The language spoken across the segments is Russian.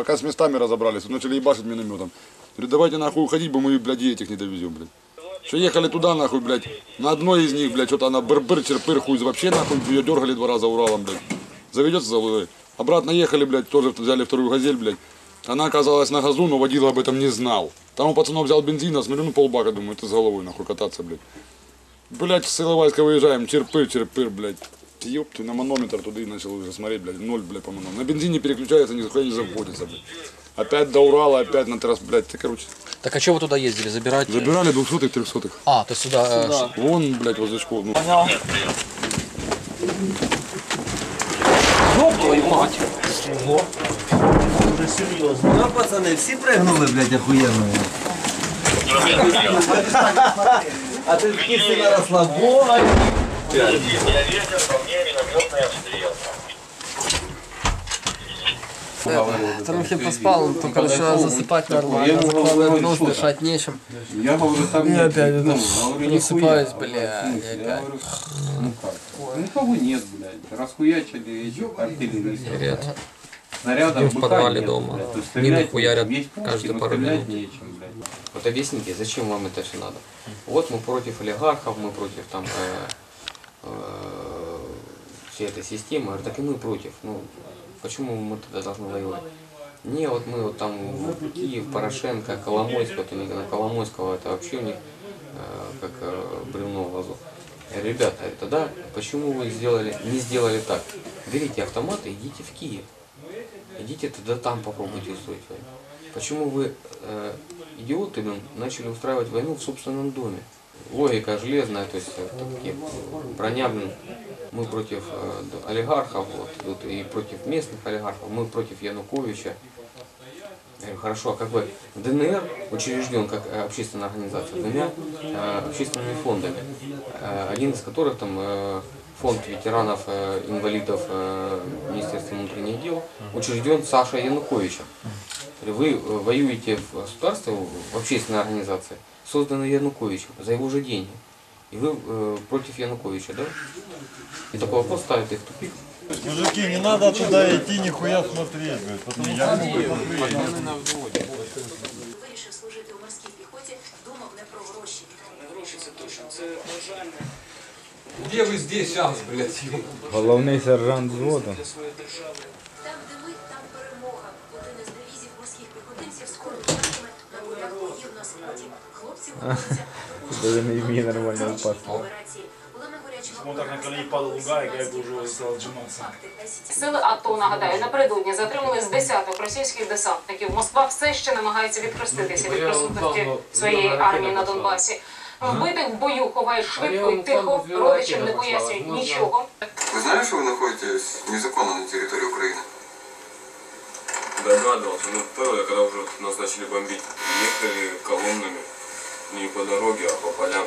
Пока с местами разобрались, начали ебашить минометом. Говорю, давайте нахуй уходить, бы мы, блядь, этих не довезем, блядь. Что ехали туда, нахуй, блядь, на одной из них, блядь, что-то она быр-быр, черпыр, хуй, вообще, нахуй, ее дергали два раза Уралом, блядь. Заведется за луной. Обратно ехали, блядь, тоже взяли вторую газель, блядь. Она оказалась на газу, но водила об этом не знал. Там у пацанов взял бензина, смотрю, ну полбака, думаю, это с головой, нахуй, кататься, блядь. Блядь, с Иловайска выезжаем, черпыр, черпыр, блядь. Ёб ты, на манометр туда и начал уже смотреть, блядь, ноль, блядь, по манометру. На бензине переключается, ни хуя не заводится, блядь. Опять до Урала, опять на трасс, блядь, ты, короче. Так а что вы туда ездили? Забирать? Забирали двухсотых, трехсотых. А, то есть сюда... э, ш- Вон, блядь, возле школы. Ну, Ёб твою мать! Ну, пацани, всі пригнули, блядь, охуєнно. А ти такий на розслабон. Минометный обстрел. Трохи поспал, только начала засыпать нормально. Закладываю нос, дышать нечем. Я говорю, там И нет. опять ну, это, просыпаюсь, нихуя. бля, Ну, и я опять. ну как? Никого нет, блядь. Расхуячили артиллеристов. Привет. Снарядов в подвале нет, дома. блядь. Мины стрелять хуярят каждые но пару минут. нечем, блядь. Вот объясните, зачем вам это все надо? Вот мы против олигархов, мы против там э, э, всей этой системы. Так и мы против. Ну, почему мы тогда должны воевать? Не, вот мы вот там в Киев, Порошенко, Коломойского, вот они на Коломойского, это вообще у них э, как э, бревно в говорю, ребята, тогда почему вы сделали, не сделали так? Берите автоматы, идите в Киев. Идите тогда там попробуйте устроить войну. Почему вы, э, идиоты, начали устраивать войну в собственном доме? Логика железная, то есть э, такие броня, блин, мы против э, олигархов, вот, тут и против местных олигархов, мы против Януковича. Я говорю, хорошо, а как бы ДНР учрежден как э, общественная организация двумя э, общественными фондами, э, один из которых там э, фонд ветеранов, э, инвалидов э, Министерства внутренних дел, учрежден Сашей Януковичем. Вы э, воюете в государстве, в общественной организации, созданной Януковичем, за его же деньги. И вы э, против Януковича, да? И такой вопрос ставит их в тупик. Мужики, не надо туда идти, нихуя смотреть, говорит, потому что я Вирішив служити у морській піхоті, думав не про гроші. Гроші це точно, це бажання Где вы здесь сейчас, блядь? Головний сержант взводу. для своєї держави. Там, де ми, там перемога. Один із дивізій морських піхотинців скоро чекатиме на полях боїв на сході. Хлопці готуються до Даже не вміє нормально участі впасти. операції. Олена Горячева. Он так на колени падал у Гарика, я бы уже стал отжиматься. Сили АТО, нагадаю, напередодні затримали з десяток російських десантників. Москва все ще намагається відхреститися від присутності своєї армії на Донбасі. Вбитих в бою ховають швидко і тихо, родичам не пояснюють нічого. Вы знали, что вы находитесь незаконно на территории Украины? Догадывался, ну первое, когда уже нас начали бомбить, ехали колоннами не по дороге, а по полям.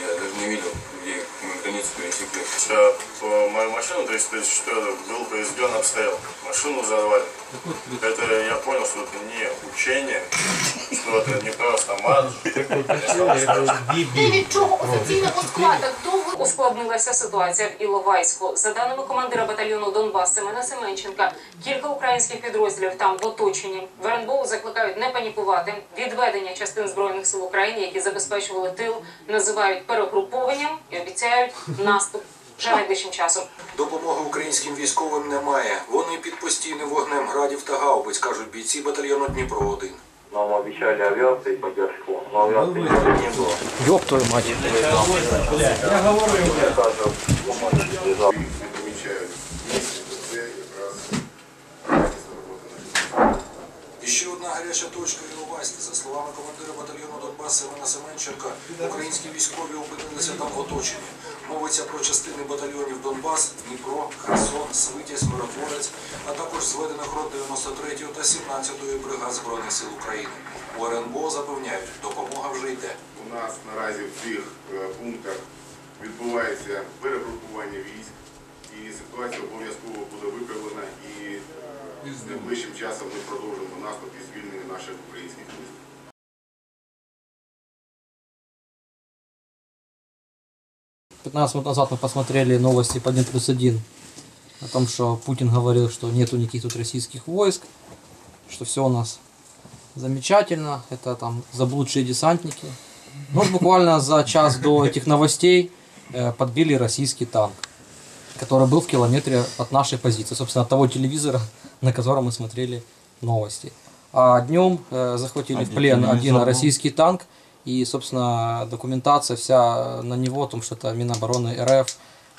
Я даже не видел, где мы границу пересекли. Вчера по мою машину 334 был произведен обстрел. Машину взорвали. Это я понял, что это не учение, что это не просто марш. І від чого офіційно по складах довго ускладнилася ситуація в Іловайську. За даними командира батальйону Донбас Семена Семенченка, кілька українських підрозділів там в оточенні. В РНБО закликають не панікувати. Відведення частин збройних сил України, які забезпечували тил, називають перегрупованням і обіцяють наступ вже найближчим часом. Допомоги українським військовим немає. Вони під постійним вогнем градів та гаубиць, кажуть бійці батальйону Дніпро 1 Нам обещали авиации поддержку, но авиации не было. Ёб твою мать. Я говорю, І ще одна гаряча точка в Іловайську. За словами командира батальйону Донбас Семена Семенченка, українські військові опинилися там в оточенні. Мовиться про частини батальйонів Донбас, Дніпро, Херсон, Свитязь, Миротворець, а також зведених рот 93 та 17 бригад Збройних сил України. У РНБО запевняють, допомога вже йде. У нас наразі в цих е, пунктах відбувається перегрупування військ, і ситуація обов'язково буде виправлена і е, найближчим часом ми продовжимо наступ і звільнення наших українських міст. Пятнадцать минут назад мы посмотрели новости по Днепродзадин о том, что Путин говорил, что нету никаких тут российских войск. что все у нас замечательно, это там заблудшие десантники. Ну, буквально за час до этих новостей э, подбили российский танк, который был в километре от нашей позиции, собственно, от того телевизора, на котором мы смотрели новости. А днем э, захватили в плен один российский танк, и, собственно, документация вся на него, о том, что это Минобороны РФ.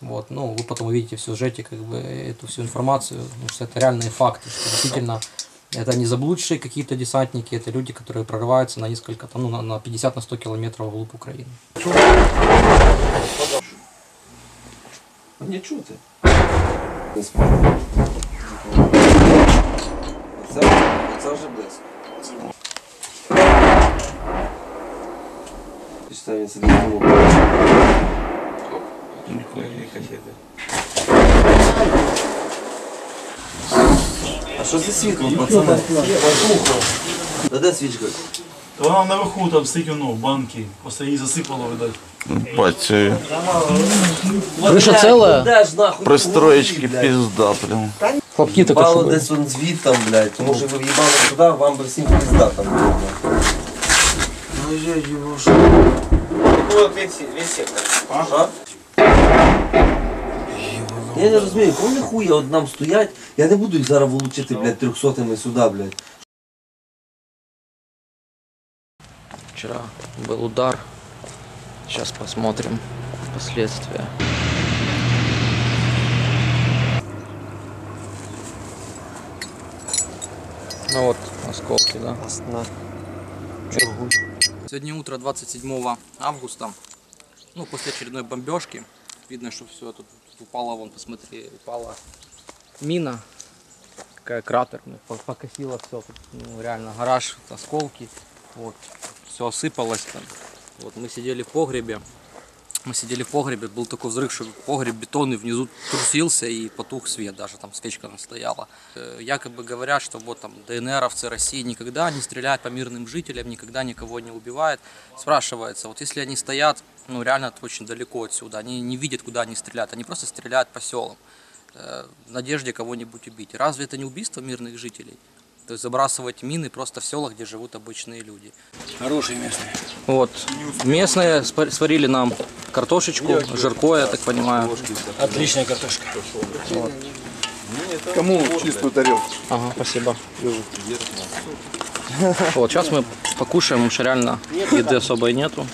Вот, ну, вы потом увидите в сюжете как бы эту всю информацию, потому что это реальные факты, что действительно это не заблудшие какие-то десантники, это люди, которые прорываются на несколько, там, ну, на, на 50 на 100 километров вглубь Украины. Не чути. Це, це вже близько. Сидить в углу. А що за світло, пацани? Та де свічка? То вона наверху там стільки, ну, банки. Просто її засипало, видать. Бать, Крыша целая? Де ж нахуй? пристроечки пизда, блин. Хлопки так Їбало ошибали. десь он звідтам, блядь. Може ви в'їбали туди, вам би всім пізда там було. Я його що? Ну, весь сектор. Ага. Я не розумію, кого нахуя от нам стоять, я не буду їх зараз вилучити, блядь, трьохсотими сюди, блядь. Вчера был удар. Сейчас посмотрим последствия. Ну вот, осколки, да? Сегодня утро 27 августа. Ну, после очередной бомбежки. Видно, что все тут упало, вон, посмотри, упала мина. Какая кратерная, по- покосила все. Тут, ну, реально, гараж, осколки. Вот, все осыпалось там. Вот мы сидели в погребе. Мы сидели в погребе, был такой взрыв, что погреб бетонный внизу трусился и потух свет, даже там свечка настояла. Э, Якобы говорят, что вот там ДНРовцы России никогда не стреляют по мирным жителям, никогда никого не убивают. Спрашивается, вот если они стоят, ну реально очень далеко отсюда, они не видят, куда они стреляют, они просто стреляют по селам э, в надежде кого-нибудь убить. Разве это не убийство мирных жителей? То есть забрасывать мины просто в селах, где живут обычные люди. Хороший местный. Вот. Местные сварили нам картошечку, жирко, я так понимаю. Отличная картошка. Вот. Кому чистую тарелку? Ага, спасибо. Вот, сейчас мы покушаем, потому что реально еды особой нету.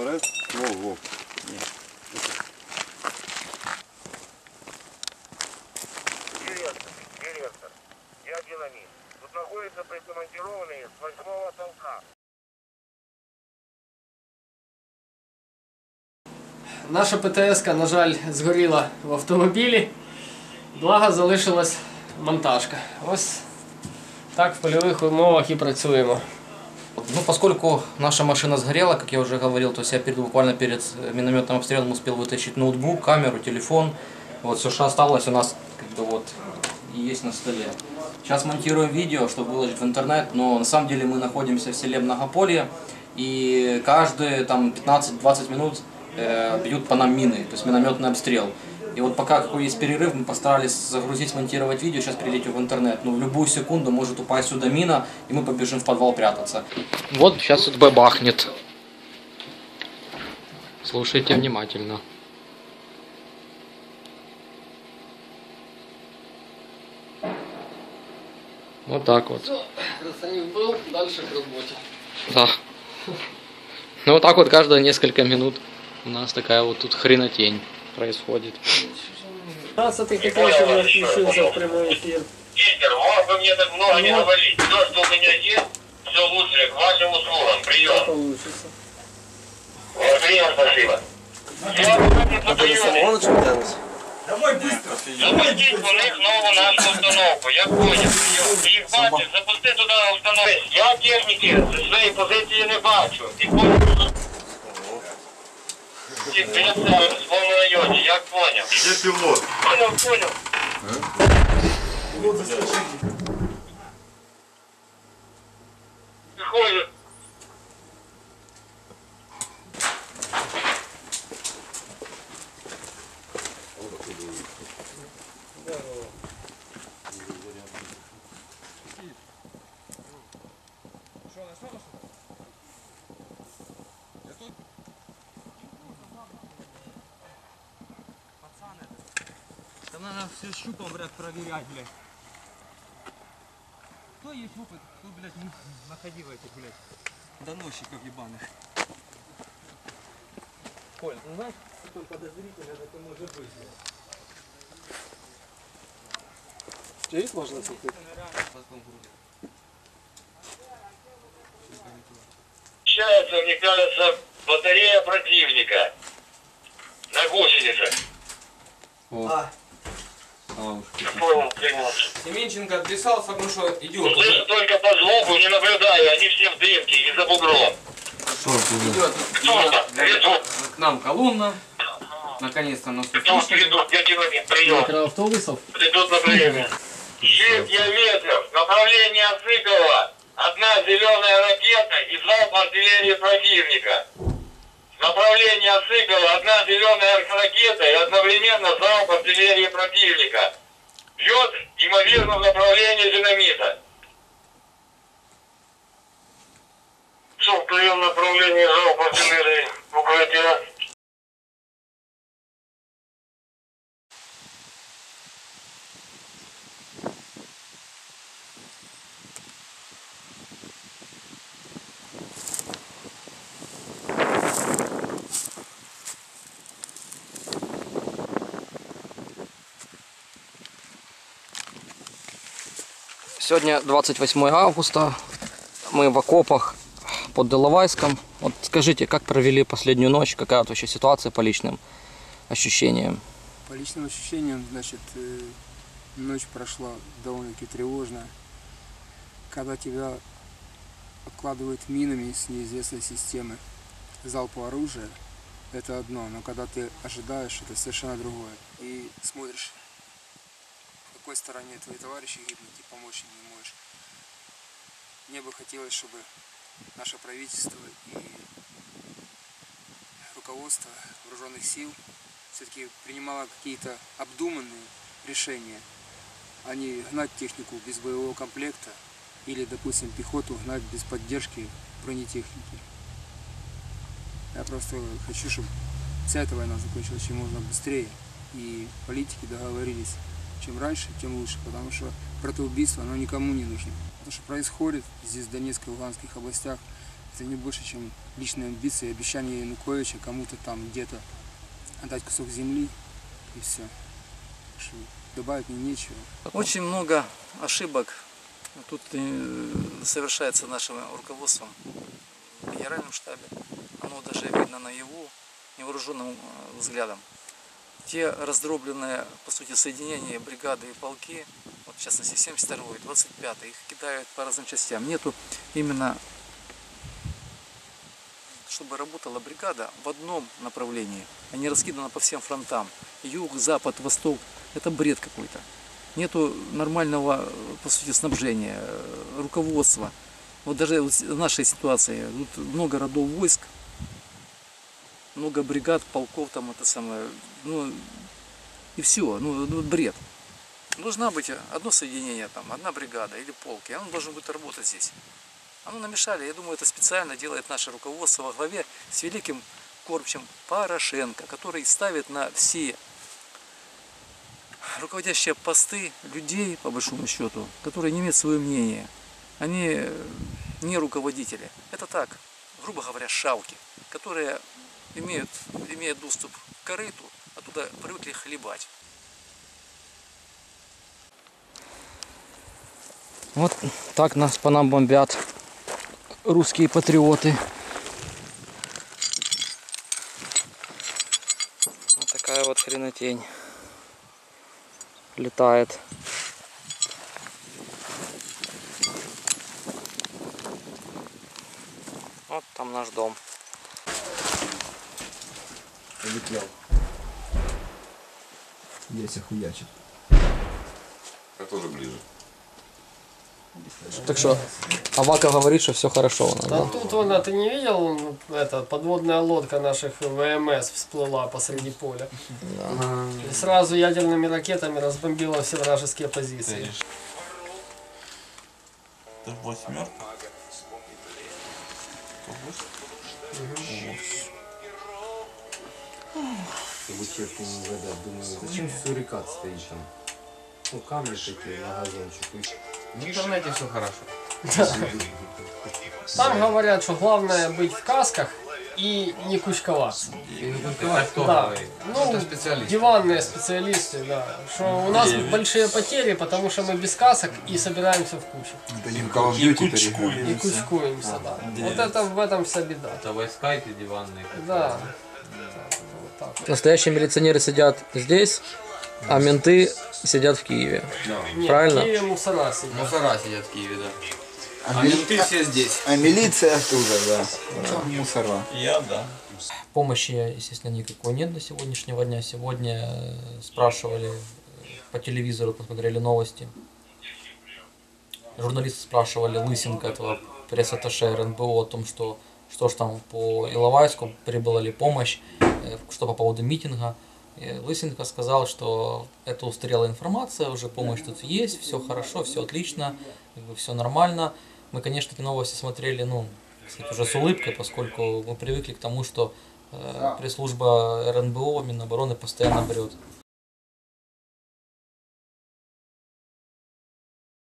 Вов, ствол береш? Вов, вов. Директор, директор, я динамит. Тут находится прикомандированный с восьмого полка. Наша ПТС, на жаль, згоріла в автомобілі. Благо залишилась монтажка. Ось так в польових умовах і працюємо. Ну, поскольку наша машина сгорела, как я уже говорил, то есть я перед, буквально перед э, минометным обстрелом успел вытащить ноутбук, камеру, телефон. Вот все, что осталось у нас как бы вот есть на столе. Сейчас монтируем видео, чтобы выложить в интернет, но на самом деле мы находимся в селе Многополье, и каждые там 15-20 минут э, бьют по нам мины, то есть минометный обстрел. И вот пока какой есть перерыв, мы постарались загрузить, смонтировать видео, сейчас прилетим в интернет. Ну, в любую секунду может упасть сюда мина, и мы побежим в подвал прятаться. Вот сейчас тут бабахнет. Слушайте внимательно. Вот так вот. Красавик был, дальше к работе. Да. Ну вот так вот каждые несколько минут у нас такая вот тут хренотень происходит. Раз ты хотел, чтобы я включился в прямой эфир. Питер, вам бы мне так много не говорить. Все, что у меня есть, все лучшее к вашим услугам. Прием. Получится. Прием, спасибо. А ти на самогоночку тянеш? Запустіть по них нову нашу установку. Я понял. Прием. Ти їх бачиш, запусти туди установку. Я техніки зі своєї позиції не бачу. Ти понял? Ти біля себе в своєму районі, я понял. Где пилот? Понял, понял. Виходить. Щупом, блядь, проверять, блядь. Кто есть опыт, кто, блядь, не находил этих, блядь, доносчиков ебаных? Коль, ну знаешь, какой подозрительный это может быть, блядь? Через можно цепить? Получается, мне кажется, батарея противника на гусеницах. А. Понял, понял. Семенченко отписался, потому что идет. Слышу только по звуку, не наблюдаю, они все в дымке и за бугром. Идет Кто? Ведут. к нам колонна. Наконец-то нас Ведут, ведут, я километр, прием. Микроавтобусов. Ведут направление. Шесть километров, направление Сыкова. Одна зеленая ракета и залп артиллерии противника. Направление Сыкова, одна зеленая ракета и одновременно залп артиллерии противника. Бьет, имоверно, в направлении динамита. Что в прием направлении залп артиллерии в? Сегодня 28 августа. Мы в окопах под Деловайском. Вот скажите, как провели последнюю ночь? Какая вообще ситуация по личным ощущениям? По личным ощущениям, значит, э, ночь прошла довольно-таки тревожно. Когда тебя обкладывают минами с неизвестной системы залпового оружия, это одно, но когда ты ожидаешь, это совершенно другое. И смотришь, какой стороне твои товарищи гибнут, и помочь им не можешь. Мне бы хотелось, чтобы наше правительство и руководство вооруженных сил все-таки принимало какие-то обдуманные решения, а не гнать технику без боевого комплекта или, допустим, пехоту гнать без поддержки бронетехники. Я просто хочу, чтобы вся эта война закончилась чем можно быстрее, и политики договорились, чем раньше, тем лучше, потому что братоубийство, оно никому не нужно. То, что происходит здесь, в Донецкой и Луганских областях, это не больше, чем личные амбиции, и обещания Януковича кому-то там где-то отдать кусок земли, и все. Добавить мне нечего. Очень много ошибок тут э, совершается нашим руководством в генеральном штабе. Оно даже видно наяву невооруженным э, взглядом. Те раздробленные, по сути, соединения, бригады и полки, вот в частности 72-й, 25-й, их кидают по разным частям. Нету именно, чтобы работала бригада в одном направлении, не раскидана по всем фронтам. Юг, запад, восток. Это бред какой-то. Нету нормального, по сути, снабжения, э, руководства. Вот даже в нашей ситуации, тут много родов войск, много бригад, полков там это самое, ну и все, ну, ну бред. Должна быть одно соединение там, одна бригада или полк, и оно должно будет работать здесь. Оно намешали, я думаю, это специально делает наше руководство во главе с великим корпчем Порошенко, который ставит на все руководящие посты людей, по большому счету, которые не имеют свое мнение. Они не руководители. Это так, грубо говоря, шавки, которые имеют, имеют доступ к корыту, оттуда привыкли хлебать. Вот так нас по нам бомбят русские патриоты. Вот такая вот хренотень летает. Вот там наш дом. Улетел. Здесь охуячит. Я тоже ближе. Так что, Авака говорит, что все хорошо у нас, Да да? тут вон, а ты не видел, это, подводная лодка наших ВМС всплыла посреди поля. И сразу ядерными ракетами разбомбила все вражеские позиции. Это восьмерка. Чтобы чешку не угадать, думаю, зачем сурикат стоит там? Ну, камни такие на газончик. и- В интернете все хорошо. Там говорят, что главное быть в касках и не кучковаться. Это кто Да. говорит? Ну, Это специалисты. диванные специалисты, да. Что у нас большие потери, потому что мы без касок и собираемся в кучу. Не Call of Duty И кучкуемся, да. Вот это в этом вся беда. Это войска эти диванные. Да. Настоящие милиционеры сидят здесь, а менты сидят в Киеве. Нет, Правильно? в Киеве мусора сидят. Мусора сидят в Киеве, да. А, А мили- менты все здесь. А милиция оттуда, да. Ну, Мусора. Я, да. Помощи, естественно, никакой нет до сегодняшнего дня. Сегодня э, спрашивали э, по телевизору, посмотрели новости. Журналисты спрашивали Лысенко, этого пресс-атташе РНБО, о том, что что ж там по Иловайску, прибыла ли помощь, что по поводу митинга. И Лысенко сказал, что это устарелая информация, уже помощь тут есть, все хорошо, все отлично, все нормально. Мы, конечно, эти новости смотрели, ну, сказать, уже с улыбкой, поскольку мы привыкли к тому, что э, пресс-служба РНБО, Минобороны постоянно берет